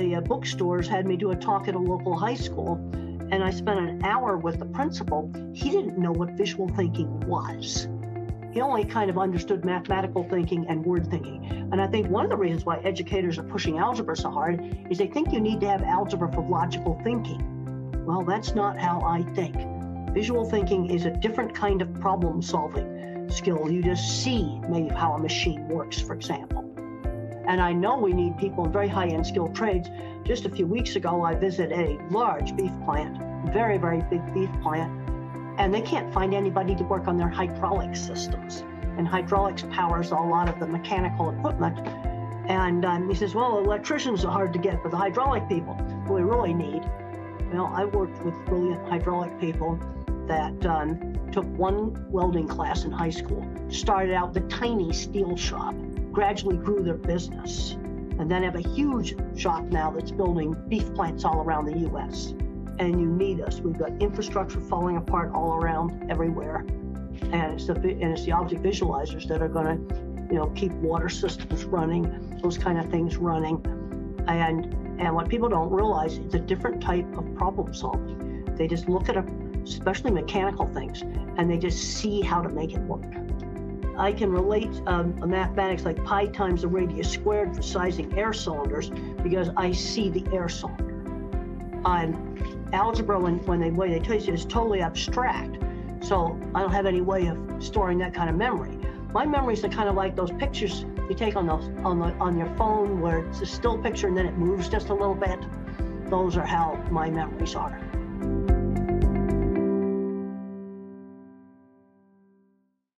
the uh, bookstores had me do a talk at a local high school, and I spent an hour with the principal. He didn't know what visual thinking was. He only kind of understood mathematical thinking and word thinking. And I think one of the reasons why educators are pushing algebra so hard is they think you need to have algebra for logical thinking. Well, that's not how I think. Visual thinking is a different kind of problem solving skill. You just see maybe how a machine works, for example. And I know we need people in very high end skilled trades. Just a few weeks ago, I visited a large beef plant, very, very big beef plant, and they can't find anybody to work on their hydraulic systems. And hydraulics powers a lot of the mechanical equipment. And um, he says, well, electricians are hard to get, but the hydraulic people, we really need. Well, I worked with brilliant hydraulic people that um, took one welding class in high school, started out the tiny steel shop, gradually grew their business, and then have a huge shop now that's building beef plants all around the U.S. And you need us. We've got infrastructure falling apart all around everywhere, and it's the and it's the object visualizers that are going to, you know, keep water systems running, those kind of things running, and and what people don't realize is a different type of problem solving. They just look at a especially mechanical things, and they just see how to make it work. I can relate um, mathematics like pi times the radius squared for sizing air cylinders because I see the air cylinder. Um, algebra, when, when they, way they teach it, is totally abstract. So I don't have any way of storing that kind of memory. My memories are kind of like those pictures you take on the, on the on your phone where it's a still picture and then it moves just a little bit. Those are how my memories are.